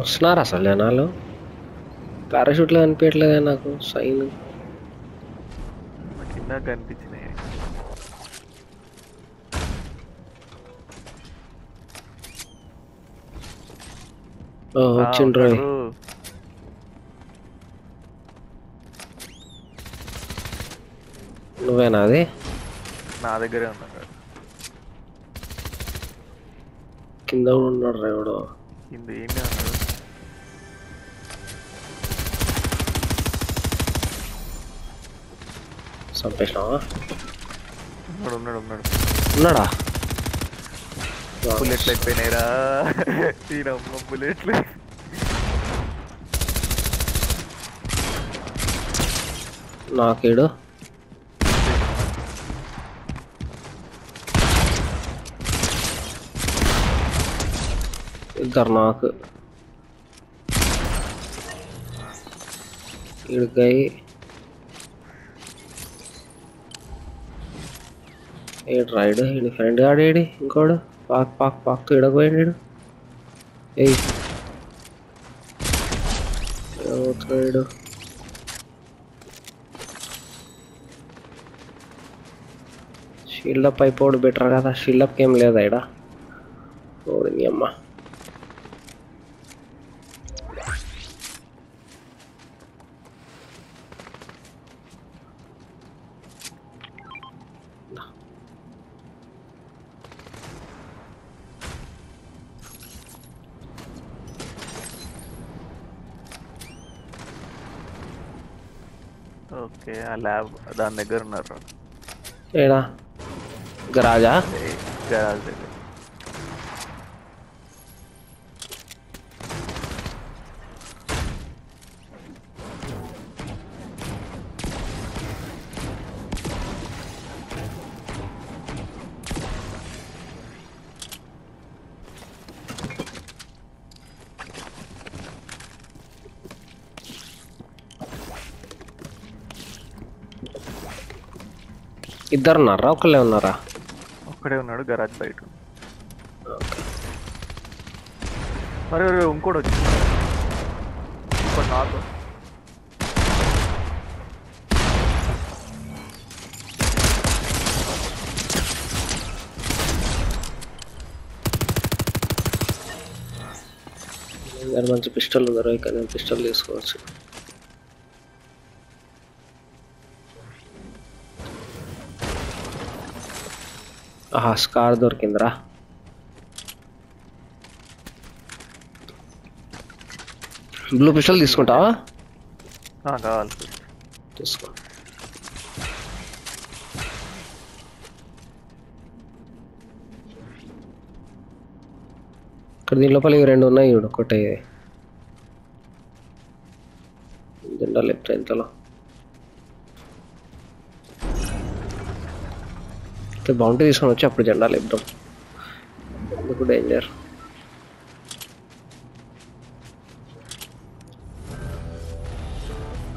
వస్తున్నారు అసలు జనాలు. పారాషూట్లో కనిపించట్లేదే నాకు సైన్. ఇందాక కనిపించినాయి. వచ్చిండ్రు. నువ్వేనా అది? నా దగ్గరే ఉన్నాడు కింద కూడా ఉన్నాడు రా ఎవడో. కింద ఏమి అన్నాడు చంపేసినావా ఉన్నాడు ఉన్నాడు ఉన్నాడు ఉన్నాడా బుల్లెట్లు అయిపోయినాయిరా తీరమ్మ బుల్లెట్లు నాకేడు ఇద్దరు నాకు ఇడికాయి ఏడు రైడ్ ఈడి ఫ్రెండ్ ఆడేడి ఇంకోడు పాక్ పాక్ పాక్ ఇడకపోయాడు ఏయ్ ఏమవుతున్నాడు షీల్డప్ అయిపోడు బెటర్ కదా షీల్డప్కి ఏం లేదా ఇడ ఓడింది అమ్మ ఓకే ఆ ల్యాబ్ దాని దగ్గర ఉన్నారు ఏడా గరాజా గరాజ్ దగ్గర ఇద్దరు ఉన్నారా ఒకళ్ళే ఉన్నారా? ఒక్కడే ఉన్నాడు గరాజ్ బయట. ఇంకోటి వచ్చి ఇంకోటి నాకు దగ్గర మంచి పిస్టల్ ఉంది ఇక్కడ పిస్టల్ తీసుకోవచ్చు. ఆహా స్కార్ దొరికిందిరా. బ్లూ పిస్టల్ తీసుకుంటావా? కావాలి. తీసుకో. ఇక్కడ దీని లోపల ఇవి రెండు ఉన్నాయి ఒకటి జెండా లెఫ్ట్ ఎంతలో బౌంటీ తీసుకొని వచ్చి అప్పుడు జెండా లేపుదాం ఎందుకు డేంజర్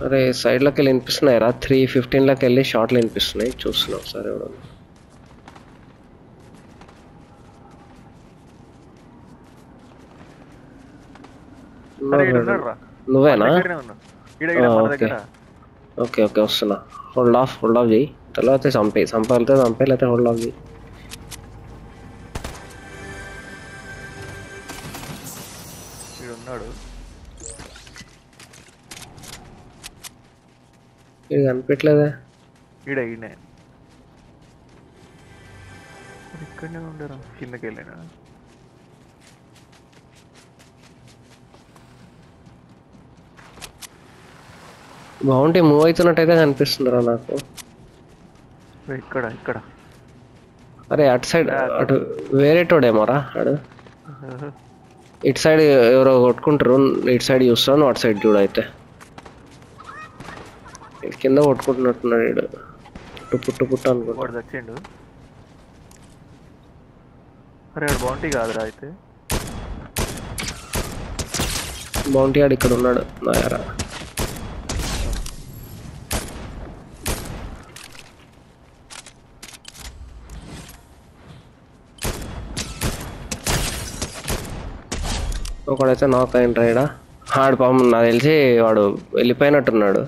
అరే సైడ్లోకి వెళ్ళి వినిపిస్తున్నాయి రా త్రీ ఫిఫ్టీన్లోకి వెళ్ళి షార్ట్లు వినిపిస్తున్నాయి చూస్తున్నాం సరే ఎవడో అరే, ఈడు ఉన్నాడు రా. నువ్వేనా దగ్గరనే ఉన్నాడు. ఈడ ఈడ ఆ, మన ఓకే. దగ్గర ఓకే ఓకే వస్తున్నా హోల్డ్ ఆఫ్ హోల్డ్ ఆఫ్ చేయి తర్వాత చంపే చంపాలితే చంపే లేకపోతే హోల్డ్ ఈడు ఉన్నాడు ఇది కనిపించలేదే ఈడ ఈయనే ఇక్కడనే ఉండరా కిందకి వెళ్ళినా బాగుంటే మూవ్ అవుతున్నట్టయితే కనిపిస్తుందిరా నాకు. ఇక్కడ ఇక్కడ. అరే అటు సైడ్ అటు వేరేటోడేమోరా అడు ఆహా. ఇటు సైడ్ ఎవరో కొట్టుకుంటారు ఇటు సైడ్ చూస్తాను అటు సైడ్ చూడు అయితే. కింద కొట్టుకుంటున్నట్టున్నాడు వీడు టుప్పు టుప్పు అనుకుంటా. వాడు చచ్చిండు. అరే వాడు బాగుంటీ కాదురా అయితే. బౌంటీ ఆడు ఇక్కడ ఉన్నాడు నాయరా. ఒకడైతే నాక్ అయిన రైడా ఆడు పాపం నాకు తెలిసి వాడు వెళ్ళిపోయినట్టున్నాడు.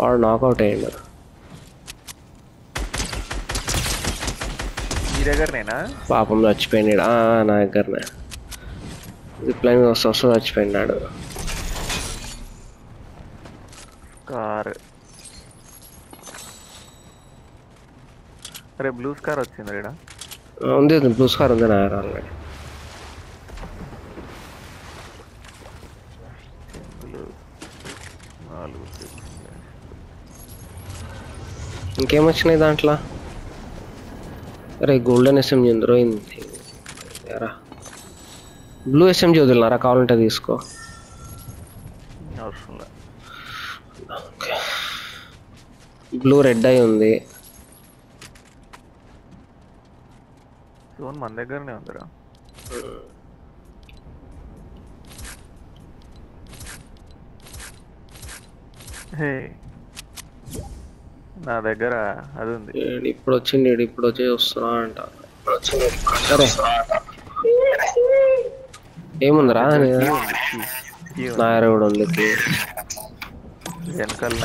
వాడు నాకౌట్ అయ్యిండు. పాపం చచ్చిపోయినాడు. నా దగ్గరనే. జిప్లైన్ వస్తూ వస్తూ చచ్చిపోయినాడు. కార్. అరే బ్లూ స్కార్ వచ్చింది ఆ, ఉంది బ్లూ స్కార్ ఉంది నా ఆల్రెడీ బ్లూ నాలుగు ఇంకేం వచ్చినాయి దాంట్లో? అరే గోల్డెన్ ఎస్ఎంజీ ఉందిరో ఎరా. బ్లూ ఎస్ఎంజీ వదిలినారా? కావాలంటే తీసుకో. బ్లూ రెడ్ అయి ఉంది. మన దగ్గరనే ఉందిరా. హే నా దగ్గర అది ఉంది. ఇప్పుడు వచ్చింది ఇప్పుడు వచ్చి వస్తున్నా అంట. ఏముందిరా దగ్గర కూడా ఉంది.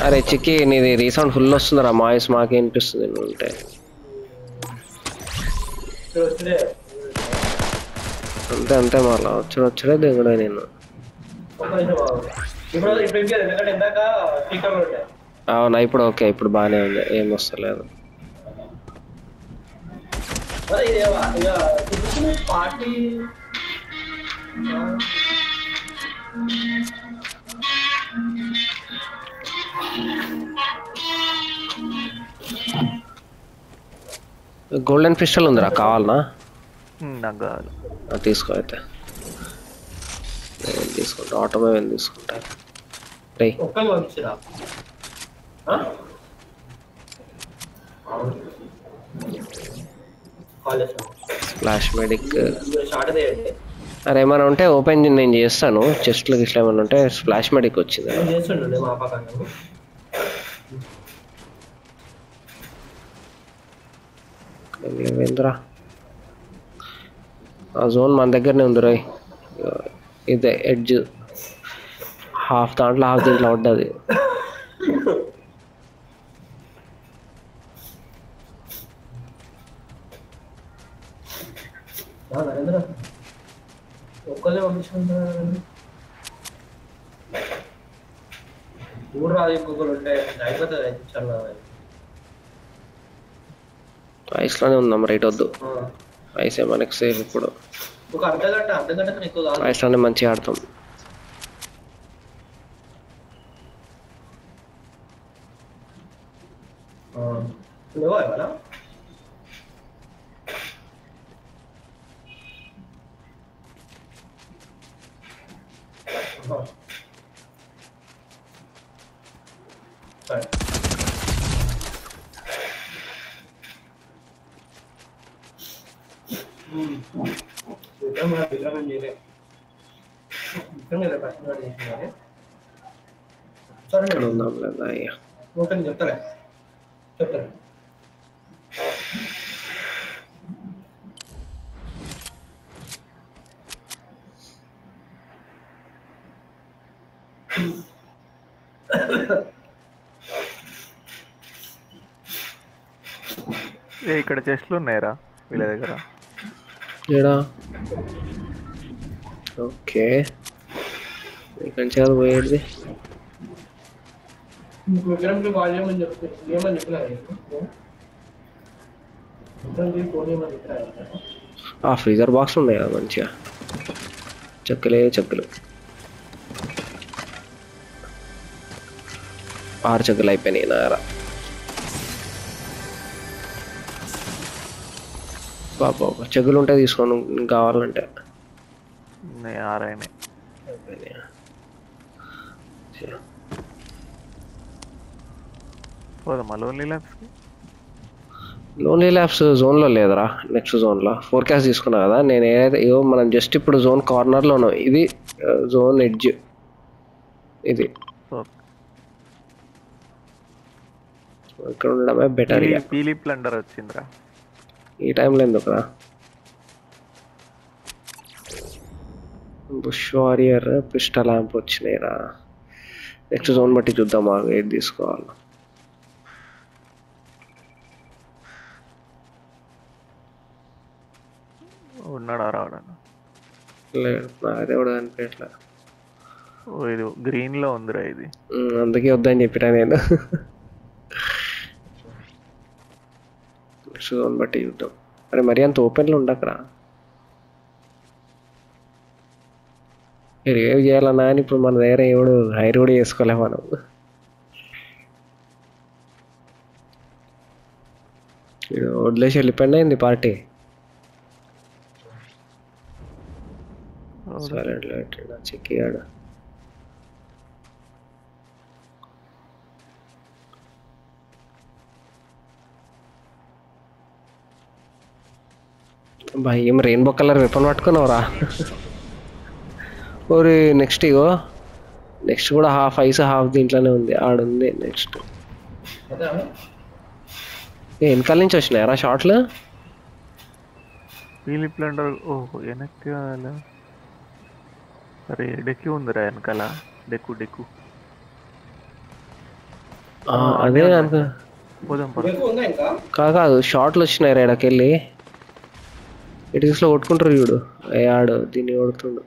అరే చిక్కి నీది రీసౌండ్ ఫుల్ వస్తుందిరా. మాయిస్ మాకే వినిపిస్తుంది నువ్వు ఉంటే. అంతే అంతే మళ్ళా వచ్చాడు వచ్చాడే దిగుడే నేను ఇప్పుడు ఇప్పుడు ఇందాక స్పీకర్ ఉంటాయి అవునా ఇప్పుడు ఓకే ఇప్పుడు బాగానే ఉంది. ఏం వస్తలేదు. గోల్డెన్ పిస్టల్ ఉందిరా కావాలనా? నాకు కావాలి. ఆ, తీసుకో అయితే. తీసుకుంటా? ఆటోమొబైల్ తీసుకుంటా. రే ఫ్లాష్ మెడిక్ అరే ఏమైనా ఉంటే ఓపెన్ నేను చేస్తాను. చెస్ట్లో గిట్లా ఏమైనా ఉంటే ఫ్లాష్ మెడిక్ వచ్చింది. ఏమైందిరా ఆ జోన్ మన దగ్గరనే ఉంది రోయ్. ఇదే ఎడ్జ్ హాఫ్ దాంట్లో హాఫ్ దీంట్లో పడ్డది. ఒక్కళ్ళే పంపించుకుంటున్నారు ఊరు రాదు ఇంకొకరు ఉంటే అయిపోతుంది చాలా ఐస్లోనే ఉందాం రైట్ వద్దు. ఐసే మనకి సేఫ్ ఇప్పుడు. ఒక అర్ధ గంట అర్ధ గంట కన్నా ఎక్కువ కాదు. ఐస్లోనే మంచిగా ఆడతాం. నువ్వు ఇవ్వాలా సరే చూద్దాం మన విగ్రహం చేయలే విగ్రహం లేదా కష్టం చేసినారే సరే ఇక్కడ ఉందాం లేదా అయ్యా ఓకే నేను చెప్తాలే చెప్తాను ఏ ఇక్కడ చెస్ట్లు ఉన్నాయరా వీళ్ళ దగ్గర. ఏడా ఓకే. ఇక్కడి నుంచి అది పోయేది మీకు విగ్రహంకి కాల్ చేయమని చెప్తే ఏమని చెప్పినారు విగ్రహంకి ఫోన్ చేయమని చెప్పినారు ఆ ఫ్రీజర్ బాక్స్ ఉన్నాయి కదా మంచిగా? చెక్కలే చెక్కలు. ఆరు చెక్కలు అయిపోయినాయి నారా. పాప చెక్కులు ఉంటే తీసుకోను కావాలంటే. లోన్లీ ల్యాబ్స్కి లోన్లీ ల్యాబ్స్ జోన్లో లేదురా నెక్స్ట్ జోన్లో. ఫోర్కాస్ట్ తీసుకున్నా కదా నేను ఏదైతే ఏవో మనం జస్ట్ ఇప్పుడు జోన్ కార్నర్లో ఉన్నాం ఇది జోన్ ఎడ్జ్ ఇది. ఇక్కడ ఉండడమే బెటర్ పీలీ ప్లండర్ వచ్చిందిరా. ఈ టైంలో ఎందుకురా? బుష్ వారియర్ పిస్టల్ ల్యాంప్ వచ్చినాయిరా. నెక్స్ట్ జోన్ బట్టి చూద్దాం మాకు ఏది తీసుకోవాలి. ఉన్నాడా రావడాను లేదు నాకైతే కూడా అనిపించట్లే ఓ ఇది గ్రీన్లో ఉందిరా ఇది. అందుకే వద్దని చెప్పినా నేను. జోన్ బట్టి చూద్దాం. అరే మరి అంత ఓపెన్లో ఉండకరా మీరు ఏం చేయాలన్నా అని ఇప్పుడు మన దగ్గర ఎవడు హైర్ కూడా చేసుకోలే మనం. వదిలేసి వెళ్ళిపోయింది అయింది పార్టీ? లైట్ చెక్కియాడు బాయ్ ఏం రెయిన్బో కలర్ వెపన్ పట్టుకున్నావురా? ఓరి నెక్స్ట్ ఇగో. నెక్స్ట్ కూడా హాఫ్ ఐస్ హాఫ్ దీంట్లోనే ఉంది. ఆడుంది నెక్స్ట్ వెనకాల నుంచి వచ్చినాయరా షార్ట్లు వీలి ప్లండర్ ఓ వెనకాల అరే డెక్కి ఉందిరా వెనకాల. డెక్కు డెక్కు. ఆ, అదే అనుకో. కాదు షార్ట్లు వచ్చినాయి రేడకెళ్ళి ఇటుకలో కొట్టుకుంటారు చూడు ఆడు దీన్ని కొడుతుండు.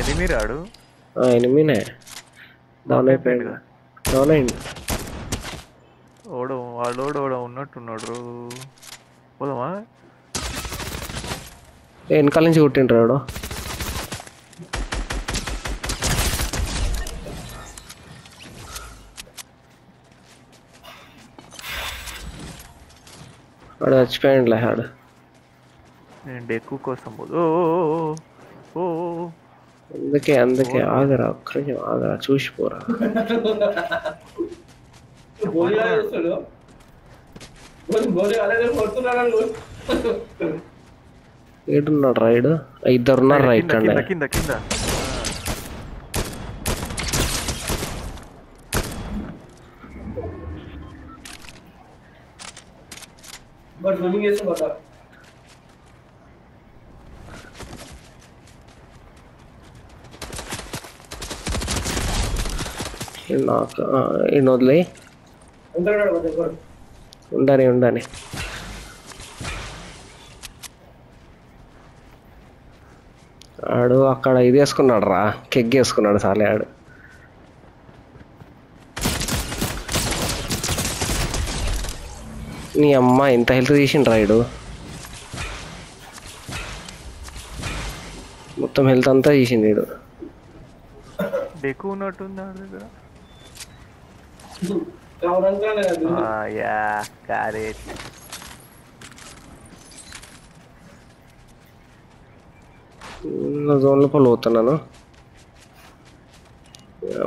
ఎనిమి రాడు. ఎనిమినే డౌన్ అయిపోయాడు. డౌన్ అయింది ఓడో వాడోడు ఓడ ఉన్నట్టున్నాడు. పోదామా? వెనకాల నుంచి కొట్టిండ్రు వాడు వాడు చచ్చిపోయిండ్లే ఆడు నేను డెక్కు కోసం ఓ. అందుకే అందుకే ఆగరా ఒక్క నిమిషం ఆగరా చూసిపోరా ఏడున్నాడు రైడ్ ఇద్దరు ఉన్నారు రా కింద, కింద. బట్ రన్నింగ్ చేస్తే నాకు ఈయన వదిలే ఉండని ఉండని ఆడు అక్కడ ఇది వేసుకున్నాడు రా కెగ్ వేసుకున్నాడు సాలే ఆడు. నీ అమ్మ ఇంత హెల్త్ తీసిండు రాయుడు మొత్తం హెల్త్ అంతా తీసిండు వీడు డెక్కు ఉన్నట్టుంది దగ్గర? జోన్ లోపల పోతున్నాను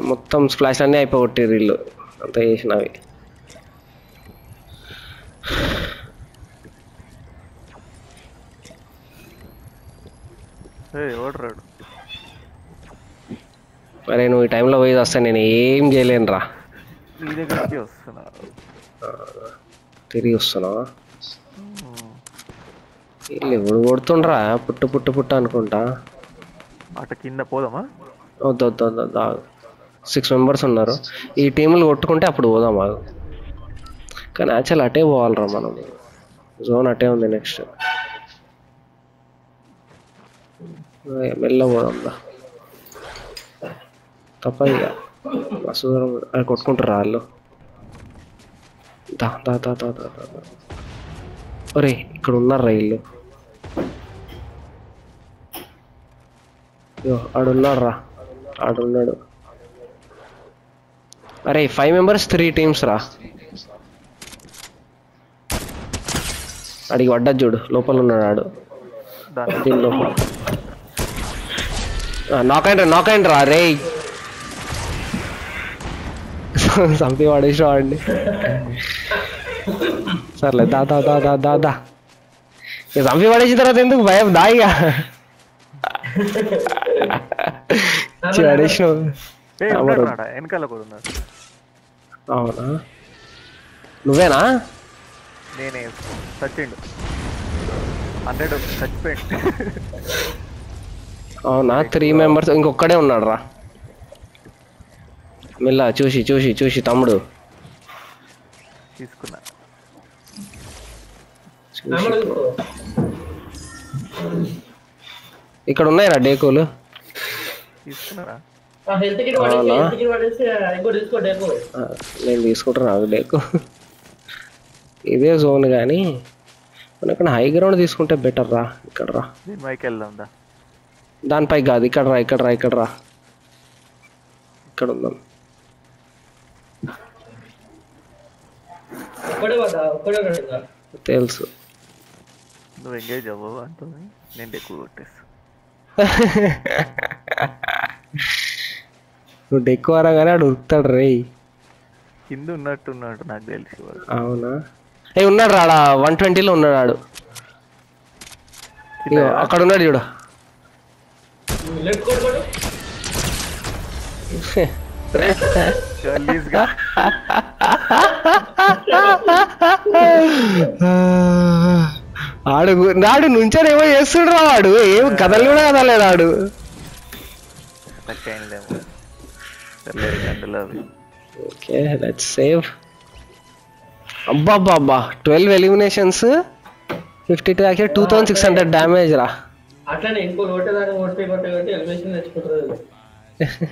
మొత్తం స్ప్లాష్ అన్నీ అయిపోగొట్టారు వీళ్ళు. అంతా చేసినవి. అరే నువ్వు ఈ టైంలో పోయి వస్తా నేను ఏం చేయలేను రా నీ దగ్గరికి వస్తున్నారు తిరిగి వస్తున్నావా వీళ్ళు ఎవడు కొడుతుండ్రా? పుట్టు పుట్టు పుట్టు అనుకుంటా. అట కింద పోదామా? వద్దు వద్దు వద్దు సిక్స్ మెంబర్స్ ఉన్నారు. ఈ టీంలు కొట్టుకుంటే అప్పుడు పోదాం కానీ యాక్చువల్ అటే పోవాలిరా మనం. జోన్ అటే ఉంది నెక్స్ట్ మెల్ల పోదాం తప్ప ఇక వసూరం అది కొట్టుకుంటారు వాళ్ళు దా దా దా దా దా దా ఒరే ఇక్కడ ఉన్నారు రైళ్ళు అయ్యో ఆడున్నాడు ఆడున్నాడు అరే ఫైవ్ మెంబర్స్ త్రీ టీమ్స్ రా అడిగి పడ్డా చూడు లోపల ఉన్నాడు ఆడు దాని దీని లోపల. నాక్ రే చంపి పడేసి వాడిని? సర్లే దా దా దా దా దా దా. ఇక చంపి పడేసిన తర్వాత ఎందుకు భయం? దాయిగా వెనకాల కూడా ఉన్నాడు. అవునా? నువ్వేనా? నేనే చచ్చిండు హండ్రెడ్ చచ్చిపోయింది అవునా? త్రీ మెంబర్స్ ఇంకొక్కడే ఉన్నాడు రా మిల్లా చూసి చూసి చూసి తమ్ముడు. తీసుకున్నా. ఇక్కడ ఉన్నాయిరా డేకోలు? డేకు. నేను తీసుకుంటాను నాకు డేకో. ఇదే జోన్ కానీ మనం ఇక్కడ హై గ్రౌండ్ తీసుకుంటే బెటర్ రా. ఇక్కడ రా. వెళ్దాం దానిపై కాదు ఇక్కడ రా ఇక్కడ రా ఇక్కడ రా. ఇక్కడ ఉందాం. తెలుసు. నువ్వు ఎంగేజ్ అవ్వవు అంటుంది. నేను ఎక్కువ కొట్టేస్తా. నువ్వు డెక్కువ రాగానే ఆడు ఉరుకుతాడు రే కింద ఉన్నట్టున్నాడు నాకు తెలిసి అవునా? ఏ ఉన్నాడు రాడా? వన్ ట్వంటీలో ఉన్నాడు ఆడు. అక్కడ ఉన్నాడు చూడు. ఆడు నాడు నుంచోనేమో చేస్తుండ్రా వాడు. ఏం కథలు కూడా కదలేడు ఆడు. ఓకే లెట్స్ సేవ్ అబ్బా అబ్బా అబ్బా twelve eliminations fifty two actual two thousand six hundred damage రా. అట్లనే ఇంకో కొట్టేదాకా కొట్టే కొట్టే కొట్టి ఎలిమినేషన్ తెచ్చుకుంటారు.